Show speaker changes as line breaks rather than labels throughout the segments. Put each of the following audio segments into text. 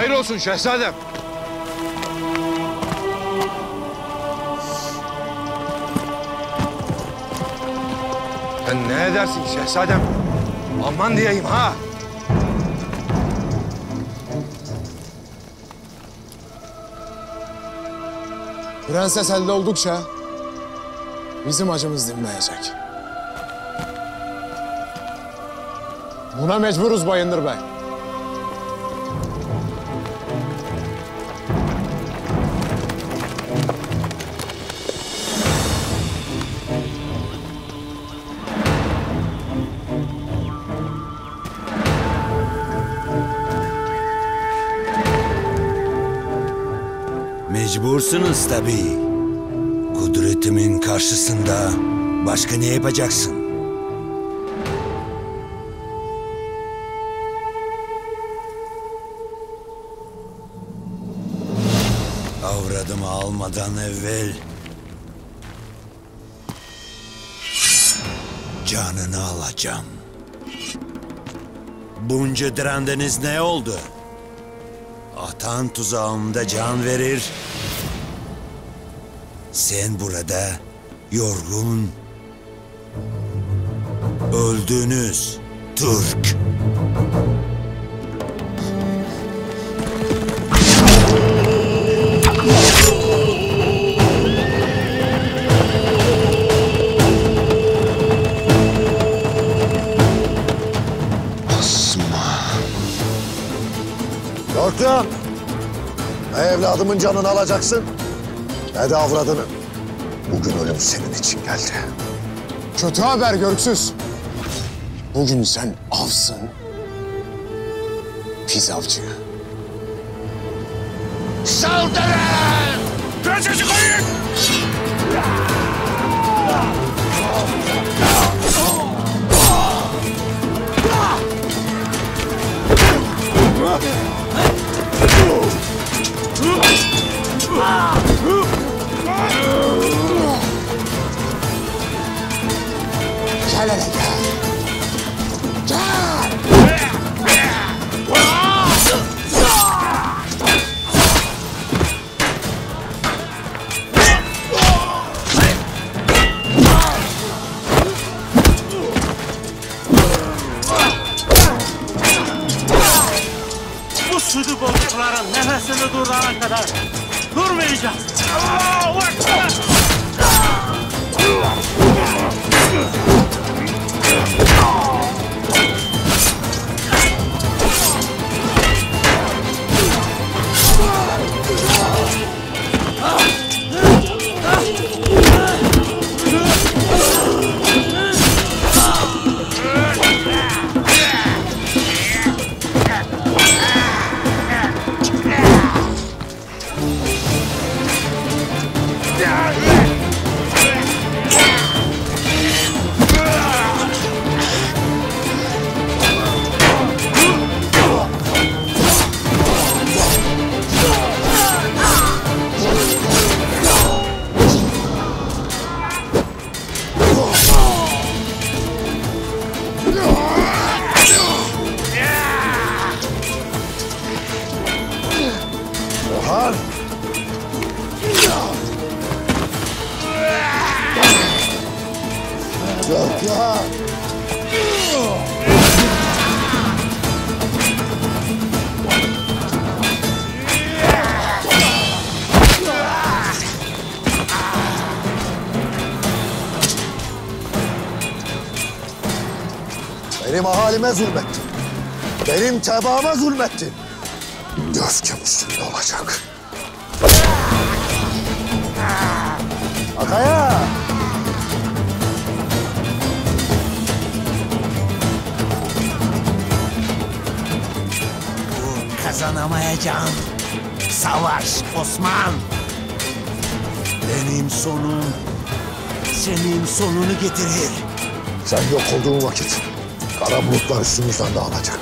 Hayır olsun şehzadem. Sen ne edersin şehzadem? Aman diyeyim ha.
Prenses elde oldukça bizim acımız dinmeyecek. Buna mecburuz Bayındır Bey.
Mecbursunuz tabii. Kudretimin karşısında başka ne yapacaksın? Avradımı almadan evvel canını alacağım. Bunca direndiniz ne oldu? Atan tuzağımda can verir. Sen burada yorgun, öldünüz Türk.
Yorkun! Ne evladımın canını alacaksın, ne de avradını. Bugün ölüm senin için geldi.
Kötü haber Görksüz. Bugün sen avsın. Biz avcı. Gel
Bu südü bozukların nefesini durdurana kadar durmayacağız.
Oh, God. Benim ahalime zulmettin. Benim tebaama zulmettin. Öfkem üstünde olacak. Akaya!
Kazanamayacağım. Savaş Osman. Benim sonum senin sonunu getirir.
Sen yok olduğun vakit kara bulutlar üstümüzden dağılacak.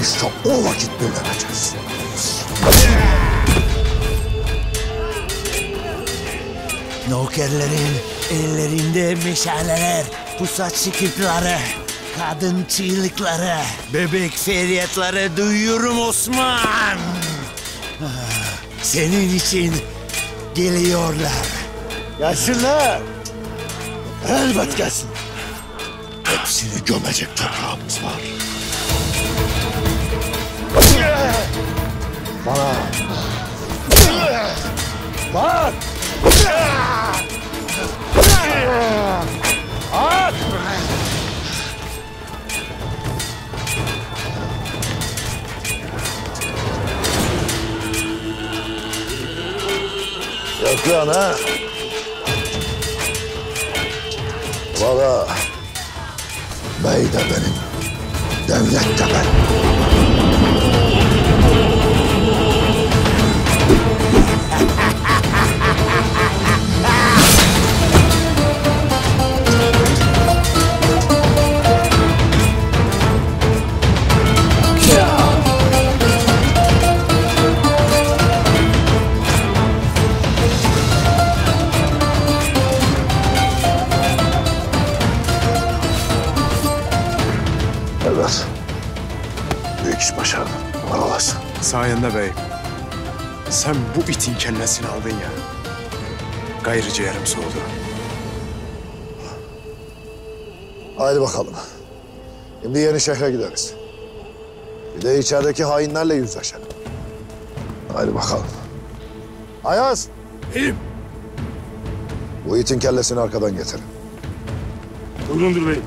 İşte o vakit birleneceğiz.
Nokerlerin ellerinde meşaleler, pusat sıkıntıları, kadın çığlıkları, bebek feryatları duyuyorum Osman. Senin için geliyorlar.
Gelsinler. Elbet gelsin. Hepsini gömecek toprağımız var. Bana. Bak. At. Yakın ha. Valla bey de benim, devlet de ben. Evet. Büyük iş başardın. Var olasın.
Sayende bey. Sen bu itin kellesini aldın ya. Gayrı ciğerim soğudu.
Haydi bakalım. Şimdi yeni şehre gideriz. Bir de içerideki hainlerle yüzleşelim. Haydi bakalım. Ayaz.
Benim.
Bu itin kellesini arkadan getirin.
Buyurundur bey.